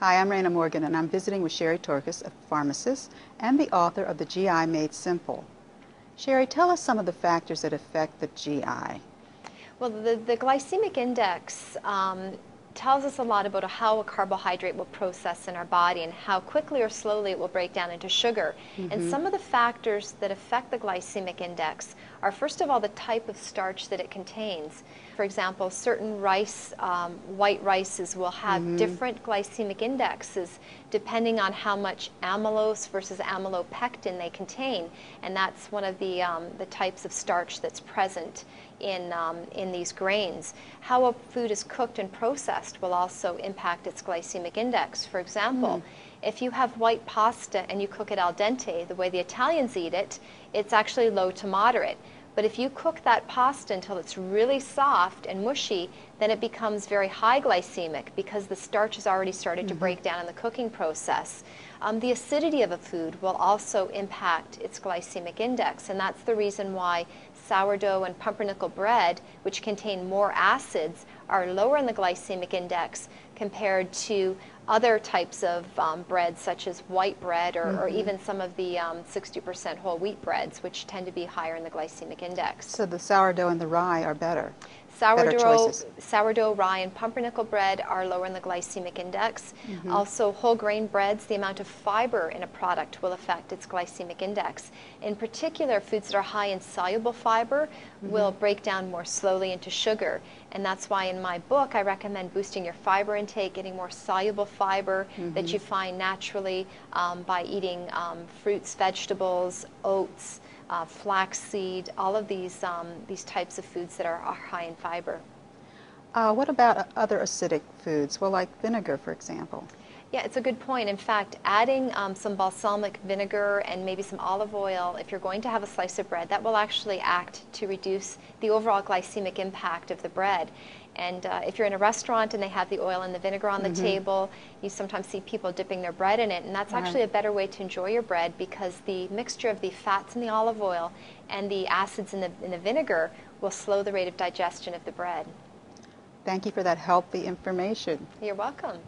Hi, I'm Raina Morgan, and I'm visiting with Sherry Torkos, a pharmacist and the author of The GI Made Simple. Sherry, tell us some of the factors that affect the GI. Well, the, the glycemic index um, tells us a lot about how a carbohydrate will process in our body and how quickly or slowly it will break down into sugar. Mm-hmm. And some of the factors that affect the glycemic index are, first of all, the type of starch that it contains. For example, certain rice, um, white rices will have mm-hmm. different glycemic indexes depending on how much amylose versus amylopectin they contain. And that's one of the, um, the types of starch that's present in, um, in these grains. How a food is cooked and processed will also impact its glycemic index. For example, mm. if you have white pasta and you cook it al dente, the way the Italians eat it, it's actually low to moderate. But if you cook that pasta until it's really soft and mushy, then it becomes very high glycemic because the starch has already started mm-hmm. to break down in the cooking process. Um, the acidity of a food will also impact its glycemic index, and that's the reason why sourdough and pumpernickel bread, which contain more acids, are lower in the glycemic index compared to other types of um, breads, such as white bread or, mm-hmm. or even some of the um, 60% whole wheat breads, which tend to be higher in the glycemic index. So the sourdough and the rye are better sourdough, sourdough, rye, and pumpernickel bread are lower in the glycemic index. Mm-hmm. Also, whole grain breads, the amount of fiber in a product will affect its glycemic index. In particular, foods that are high in soluble fiber mm-hmm. will break down more slowly into sugar. And that's why in my book I recommend boosting your fiber intake, getting more soluble fiber mm-hmm. that you find naturally um, by eating um, fruits, vegetables, oats uh, flaxseed, all of these, um, these types of foods that are, are high in fiber. Uh, what about other acidic foods? Well, like vinegar, for example. Yeah, it's a good point. In fact, adding um, some balsamic vinegar and maybe some olive oil, if you're going to have a slice of bread, that will actually act to reduce the overall glycemic impact of the bread. And uh, if you're in a restaurant and they have the oil and the vinegar on the mm-hmm. table, you sometimes see people dipping their bread in it. And that's right. actually a better way to enjoy your bread because the mixture of the fats in the olive oil and the acids in the, in the vinegar will slow the rate of digestion of the bread. Thank you for that healthy information. You're welcome.